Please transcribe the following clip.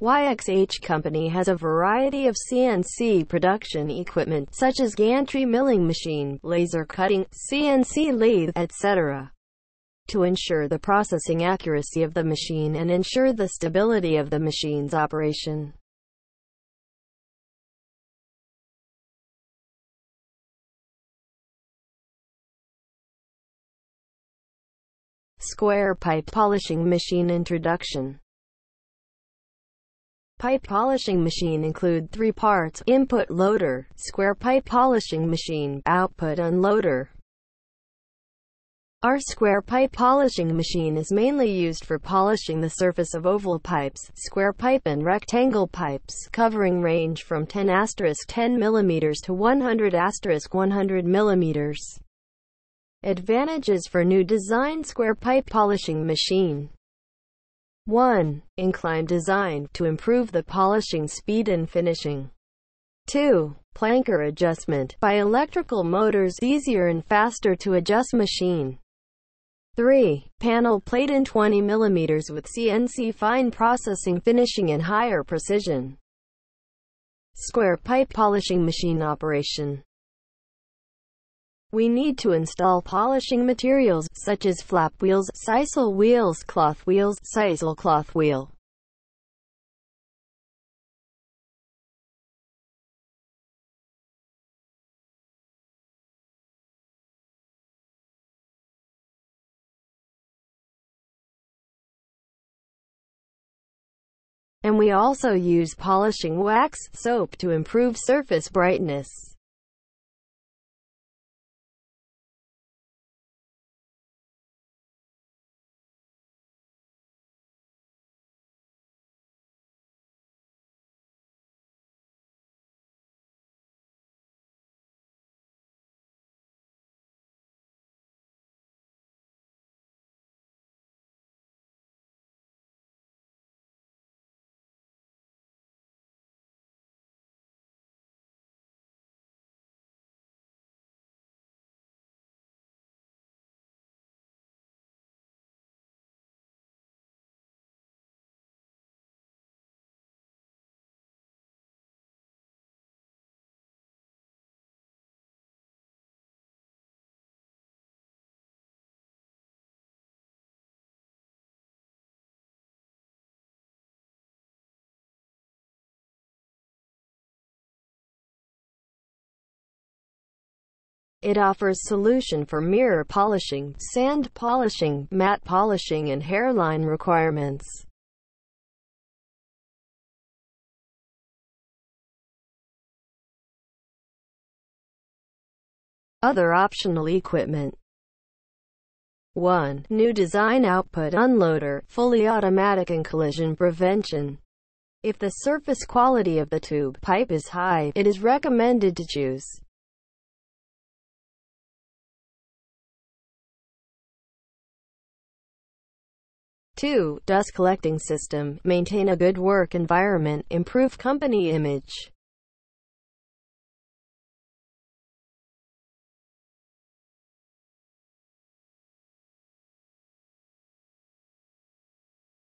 YXH Company has a variety of CNC production equipment, such as gantry milling machine, laser cutting, CNC lathe, etc. to ensure the processing accuracy of the machine and ensure the stability of the machine's operation. Square pipe polishing machine introduction Pipe polishing machine include three parts, input loader, square pipe polishing machine, output unloader. Our square pipe polishing machine is mainly used for polishing the surface of oval pipes, square pipe and rectangle pipes, covering range from 10 10 mm to 100 100 mm. Advantages for new design square pipe polishing machine 1. Inclined design, to improve the polishing speed and finishing. 2. Planker adjustment, by electrical motors, easier and faster to adjust machine. 3. Panel plate in 20 mm with CNC fine processing finishing and higher precision. Square pipe polishing machine operation. We need to install polishing materials, such as flap wheels, sisal wheels, cloth wheels, sisal cloth wheel. And we also use polishing wax, soap to improve surface brightness. It offers solution for mirror polishing, sand polishing, matte polishing and hairline requirements. Other optional equipment 1. New design output unloader, fully automatic and collision prevention. If the surface quality of the tube pipe is high, it is recommended to choose 2. Dust collecting system. Maintain a good work environment. Improve company image.